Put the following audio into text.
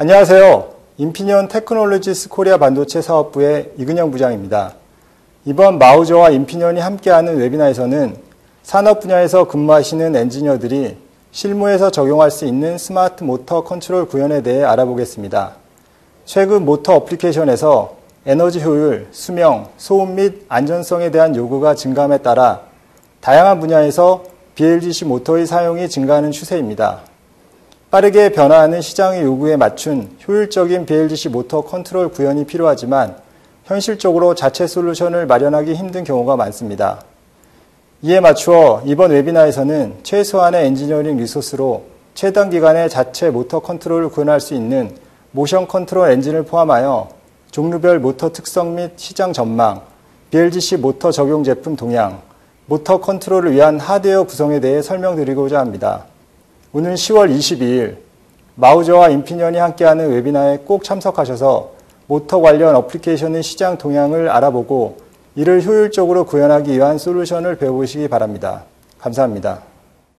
안녕하세요. 인피니언 테크놀로지스 코리아 반도체 사업부의 이근영 부장입니다. 이번 마우저와 인피니언이 함께하는 webinar에서는 산업 분야에서 근무하시는 엔지니어들이 실무에서 적용할 수 있는 스마트 모터 컨트롤 구현에 대해 알아보겠습니다. 최근 모터 application에서 에너지 효율, 수명, 소음 및 안전성에 대한 요구가 증가함에 따라 다양한 분야에서 BLDC 모터의 사용이 증가하는 추세입니다. 빠르게 변화하는 시장의 요구에 맞춘 효율적인 BLDC 모터 컨트롤 구현이 필요하지만 현실적으로 자체 solution을 마련하기 힘든 경우가 많습니다. 이에 맞추어 이번 webinar에서는 최소한의 엔지니어링 resource로 최단 기간에 자체 모터 컨트롤을 구현할 수 있는 모션 컨트롤 엔진을 포함하여 종류별 모터 특성 및 시장 전망, BLDC 모터 적용 제품 동향, 모터 컨트롤을 위한 하드웨어 구성에 대해 설명드리고자 합니다. 오늘 10월 22일 마우저와 인피니언이 함께하는 webinar에 꼭 참석하셔서 모터 관련 application의 시장 동향을 알아보고 이를 효율적으로 구현하기 위한 solution을 배워보시기 바랍니다. 감사합니다.